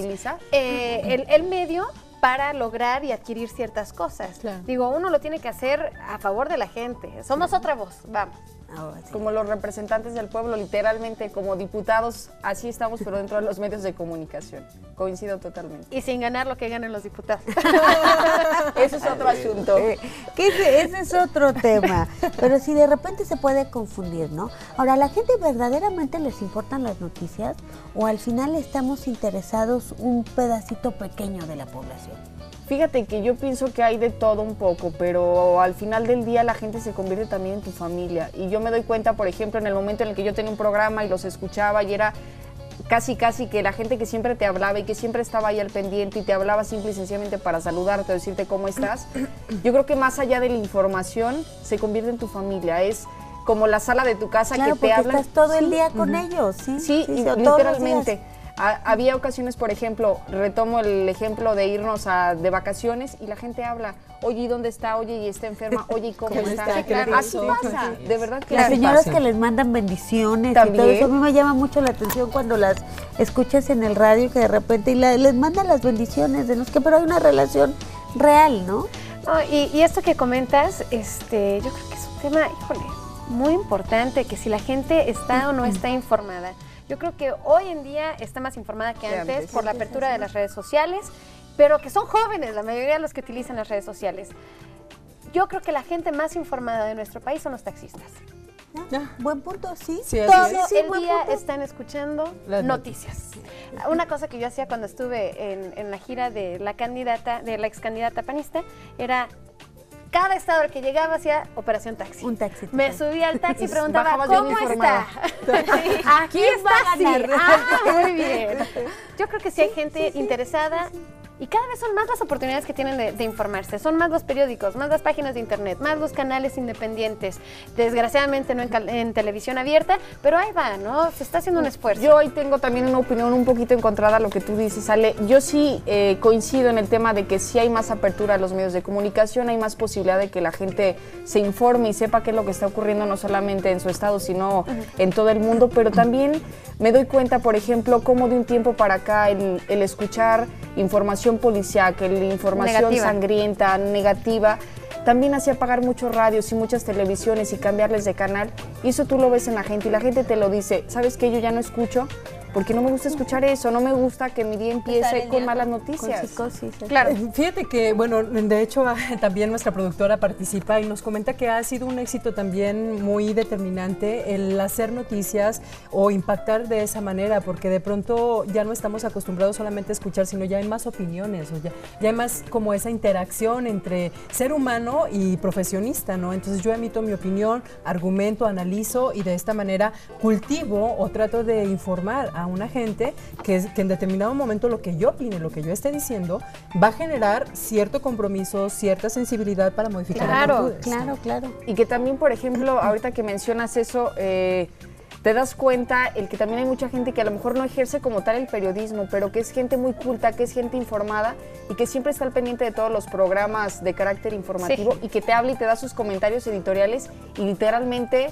eh, el, el medio para lograr y adquirir ciertas cosas. Claro. Digo, uno lo tiene que hacer a favor de la gente. Somos otra voz, vamos. Ahora sí. Como los representantes del pueblo, literalmente como diputados, así estamos, pero dentro de los medios de comunicación. Coincido totalmente. Y sin ganar lo que ganan los diputados. Eso es otro asunto. Eh, que ese, ese es otro tema. Pero si de repente se puede confundir, ¿no? Ahora, ¿a la gente verdaderamente les importan las noticias o al final estamos interesados un pedacito pequeño de la población? Fíjate que yo pienso que hay de todo un poco, pero al final del día la gente se convierte también en tu familia. Y yo me doy cuenta, por ejemplo, en el momento en el que yo tenía un programa y los escuchaba y era casi casi que la gente que siempre te hablaba y que siempre estaba ahí al pendiente y te hablaba simple y sencillamente para saludarte o decirte cómo estás, yo creo que más allá de la información se convierte en tu familia. Es como la sala de tu casa Claro, que te hablan. estás todo el día con ellos, ¿sí? Sí, y literalmente. Había ocasiones, por ejemplo, retomo el ejemplo de irnos a, de vacaciones y la gente habla, oye, ¿y dónde está? Oye, ¿y está enferma? Oye, ¿y cómo ¿Cómo está? Así pasa, de verdad que Las señoras pasa. que les mandan bendiciones y todo eso, a mí me llama mucho la atención cuando las escuchas en el radio que de repente y la- les mandan las bendiciones de los que, pero hay una relación real, ¿no? No, y, y esto que comentas, este, yo creo que es un tema, híjole, muy importante, que si la gente está o no está informada. Yo creo que hoy en día está más informada que antes, antes. por la apertura de las redes sociales, pero que son jóvenes, la mayoría de los que utilizan las redes sociales. Yo creo que la gente más informada de nuestro país son los taxistas. Buen punto, sí. Sí, Todo es. el buen día punto. están escuchando Las noticias. Una cosa que yo hacía cuando estuve en, en la gira de la candidata, de la ex candidata panista, era cada estado al que llegaba hacía operación taxi. Un taxi. Me subía al taxi y preguntaba, ¿cómo está? Aquí está, sí. Ah, muy bien. Yo creo que sí hay gente interesada Y cada vez son más las oportunidades que tienen de, de, informarse, son más los periódicos, más las páginas de internet, más los canales independientes. Desgraciadamente no en, en televisión abierta, pero ahí va, ¿no? Se está haciendo un esfuerzo. Yo hoy tengo también una opinión un poquito encontrada a lo que tú dices, Ale. Yo sí eh, coincido en el tema de que sí hay más apertura a los medios de comunicación, hay más posibilidad de que la gente se informe y sepa qué es lo que está ocurriendo no solamente en su estado, sino en todo el mundo, pero también me doy cuenta, por ejemplo, cómo de un tiempo para acá el, el escuchar información policiaca, la información Negativa. sangrienta, negativa, también hacía pagar muchos radios y muchas televisiones y cambiarles de canal. Y eso tú lo ves en la gente y la gente te lo dice, ¿sabes qué? Yo ya no escucho porque no me gusta escuchar eso, no me gusta que mi día empiece con malas noticias. psicosis. Claro. Fíjate que, bueno, de hecho también nuestra productora participa y nos comenta que ha sido un éxito también muy determinante el hacer noticias o impactar de esa manera, porque de pronto ya no estamos acostumbrados solamente a escuchar, sino ya hay más opiniones, o ya, ya hay más como esa interacción entre ser humano y profesionista, ¿no? Entonces yo emito mi opinión, argumento, analizo y de esta manera cultivo o trato de informar a una gente que, es- que en determinado momento lo que yo opine, lo que yo esté diciendo, va a generar cierto compromiso, cierta sensibilidad para modificar Claro, actitudes. Claro, claro. Y que también, por ejemplo, ahorita que mencionas eso, eh, te das cuenta el que también hay mucha gente que a lo mejor no ejerce como tal el periodismo, pero que es gente muy culta, que es gente informada y que siempre está al pendiente de todos los programas de carácter informativo y que te habla y te da sus comentarios editoriales y literalmente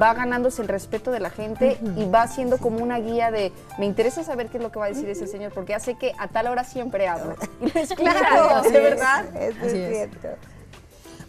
va ganándose el respeto de la gente y va siendo como una guía de me interesa saber qué es lo que va a decir ese señor porque hace que a tal hora siempre habla. Y lo Claro, de verdad. Eso Así es es. cierto.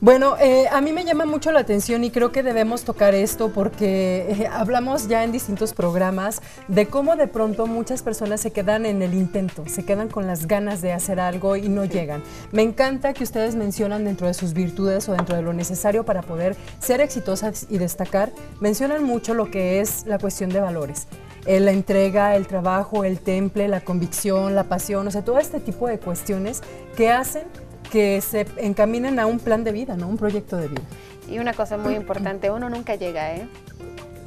Bueno, eh, a mí me llama mucho la atención y creo que debemos tocar esto porque eh, hablamos ya en distintos programas de cómo de pronto muchas personas se quedan en el intento, se quedan con las ganas de hacer algo y no llegan. Me encanta que ustedes mencionan dentro de sus virtudes o dentro de lo necesario para poder ser exitosas y destacar, mencionan mucho lo que es la cuestión de valores. Eh, la entrega, el trabajo, el temple, la convicción, la pasión, o sea, todo este tipo de cuestiones que hacen que se encaminen a un plan de vida, ¿no? Un proyecto de vida. Y una cosa muy importante, uno nunca llega, ¿eh?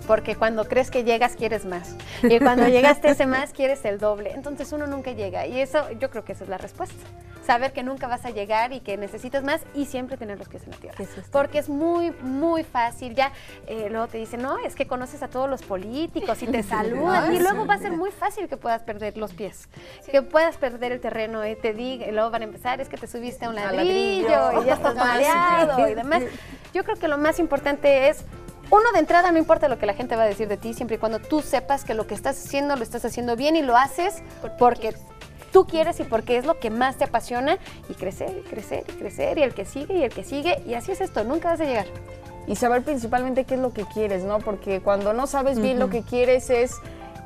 Porque cuando crees que llegas, quieres más. Y cuando llegaste ese más, quieres el doble. Entonces uno nunca llega. Y eso, yo creo que esa es la respuesta. Saber que nunca vas a llegar y que necesitas más y siempre tener los pies en la tierra. Porque es muy, muy fácil. Ya eh, luego te dicen, no, es que conoces a todos los políticos y te saludan. y luego va a ser muy fácil que puedas perder los pies. Que puedas perder el terreno y te diga, y luego van a empezar, es que te subiste a un ladrillo, ladrillo. y ya estás mareado y demás. Yo creo que lo más importante es, uno de entrada, no importa lo que la gente va a decir de ti, siempre y cuando tú sepas que lo que estás haciendo lo estás haciendo bien y lo haces porque tú quieres y porque es lo que más te apasiona y crecer y crecer y crecer y el que sigue y el que sigue y así es esto, nunca vas a llegar. y saber principalmente qué es lo que quieres, ¿no? Porque cuando no sabes bien lo que quieres es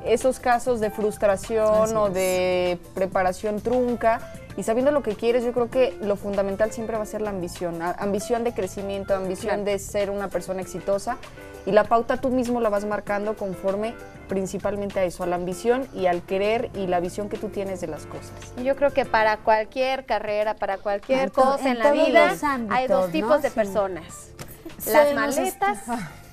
esos casos de frustración Así o es. de preparación trunca. Y sabiendo lo que quieres, yo creo que lo fundamental siempre va a ser la ambición. a- Ambición de crecimiento, ambición de ser una persona exitosa. Y la pauta tú mismo la vas marcando conforme principalmente a eso, a la ambición y al querer y la visión que tú tienes de las cosas. Yo creo que para cualquier carrera, para cualquier En to- cosa en, en la vida, ámbitos, hay dos ¿no? tipos de Sí. personas. Sí, Las maletas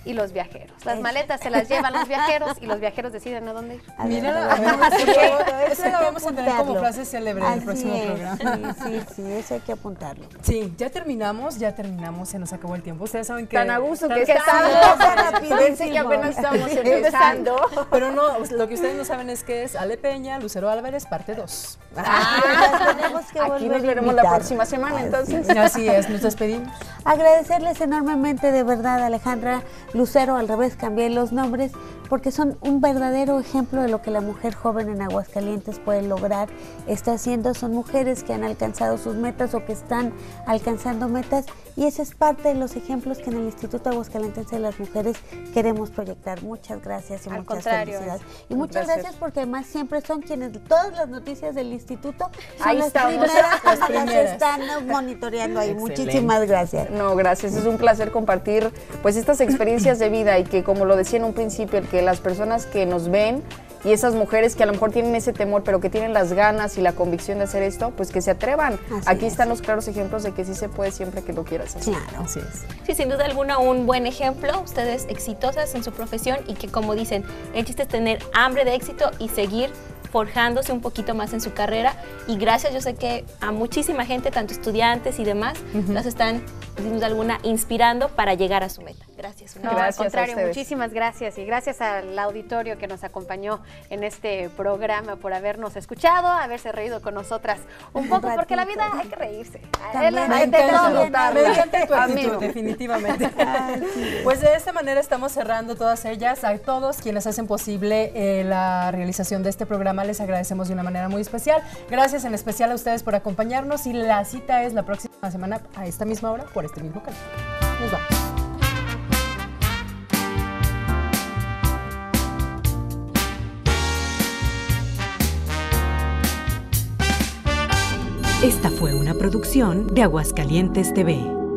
y los viajeros. Las maletas se las llevan los viajeros y los viajeros deciden a dónde ir. A ver, Mira, eso la vamos a tener como frase célebre del Así próximo es, programa. Sí, sí, sí, eso hay que apuntarlo. Sí, ya terminamos, ya terminamos, se nos acabó el tiempo. Ustedes saben que... Tan a gusto que tan- estamos. Pensé que apenas estamos empezando. Pero no, lo que ustedes no saben es que es Ale Peña, Lucero Álvarez, parte 2. Ah, tenemos que Aquí volver nos a veremos la próxima semana, entonces. Así es, nos despedimos. Agradecerles enormemente de verdad, Alejandra Lucero, al revés cambié los nombres, porque son un verdadero ejemplo de lo que la mujer joven en Aguascalientes puede lograr, está haciendo, son mujeres que han alcanzado sus metas o que están alcanzando metas, y ese es parte de los ejemplos que en el Instituto Aguascaliense de las Mujeres queremos proyectar. Muchas gracias y Al muchas felicidades. Y muchas Gracias. gracias. porque además siempre son quienes todas las noticias del instituto son Ahí las estamos. primeras Las están monitoreando ahí. Excelente. Muchísimas gracias. No, gracias. Es un placer compartir pues estas experiencias de vida y que como lo decía en un principio, el que las personas que nos ven y esas mujeres que a lo mejor tienen ese temor, pero que tienen las ganas y la convicción de hacer esto, pues que se atrevan. Así Aquí es. están los claros ejemplos de que sí se puede siempre que lo quieras hacer. Claro. Así es. Sí, sin duda alguna un buen ejemplo, ustedes exitosas en su profesión y que como dicen, el chiste es tener hambre de éxito y seguir forjándose un poquito más en su carrera y gracias yo sé que a muchísima gente, tanto estudiantes y demás, las están, sin duda alguna, inspirando para llegar a su meta. Gracias. No, al contrario, muchísimas gracias y gracias al auditorio que nos acompañó en este programa por habernos escuchado, haberse reído con nosotras un poco, porque la vida hay que reírse. Hay que disfrutarla. definitivamente. Pues de esta manera estamos cerrando todas ellas. A todos quienes hacen posible eh, la realización de este les agradecemos de una manera muy especial. Gracias en especial a ustedes por acompañarnos y la cita es la próxima semana a esta misma hora por este mismo canal. Nos vamos. Esta fue una producción de Aguascalientes TV.